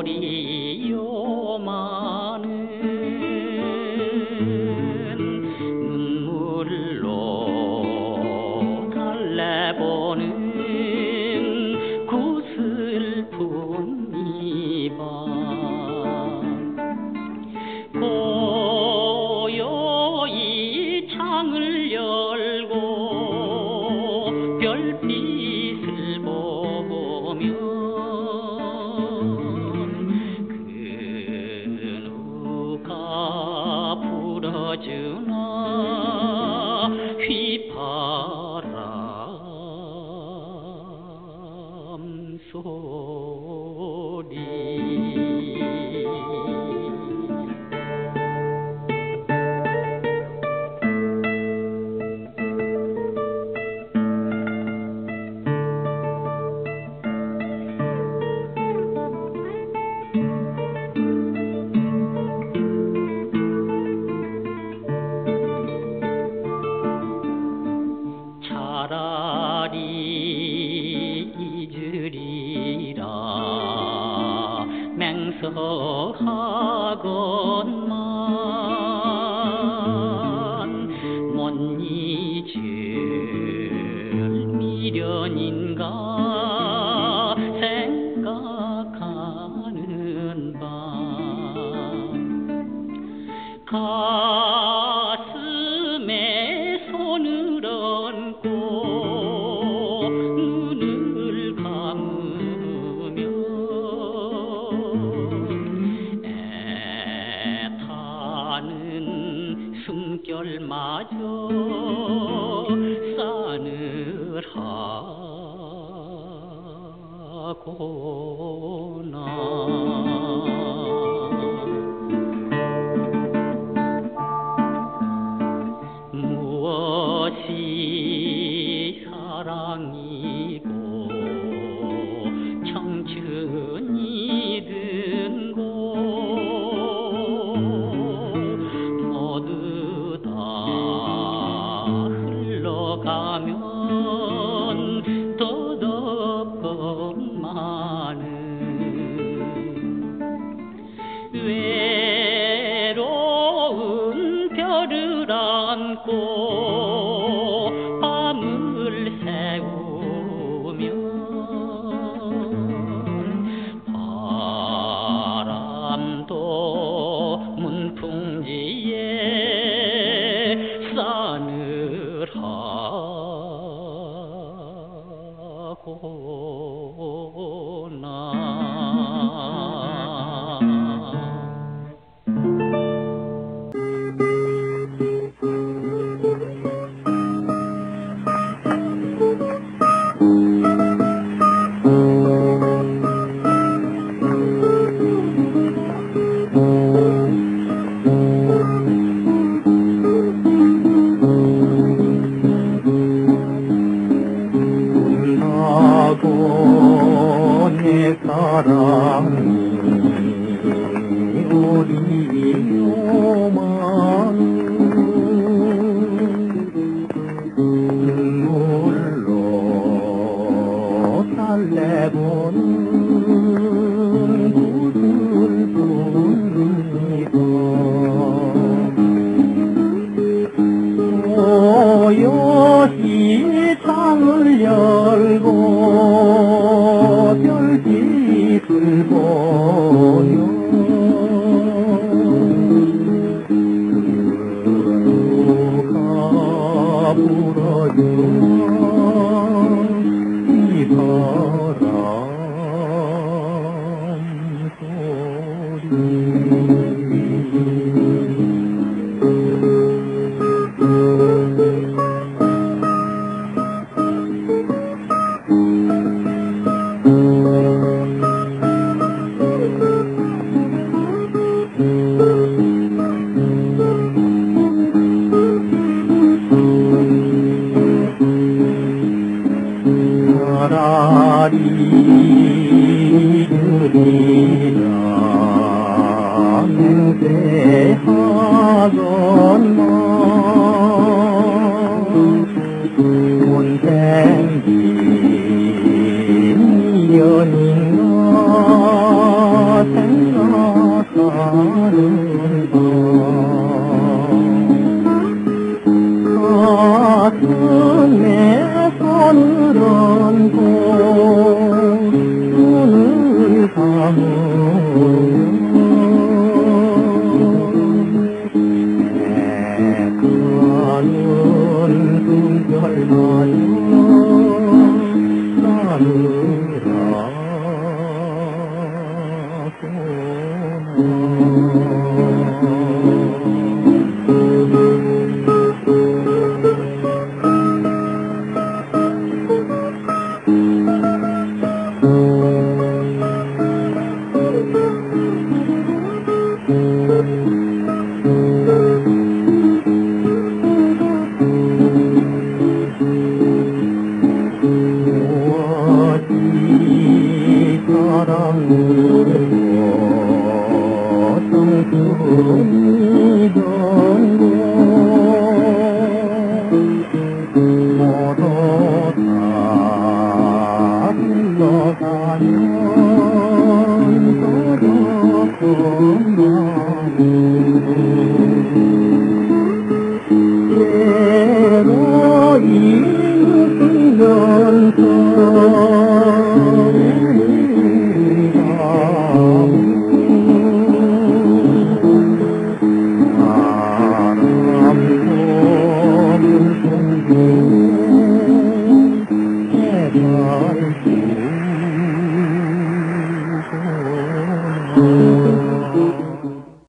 소리요만은 눈물로 달래보는 구슬픈 이밤 소리. 차라리 하건만 먼 이슬 미련인가 숨결마저 싸늘하구나 안고 밤을 새우면 바람도 문풍지에 싸늘하구나 눈물로 달래보는 구슬뿐이다 오요시 창을 열 Muradın 생각하는 밤 가슴에 손을 얹고 눈을 감으면 애가는 숨결마저 싸늘 Thank you.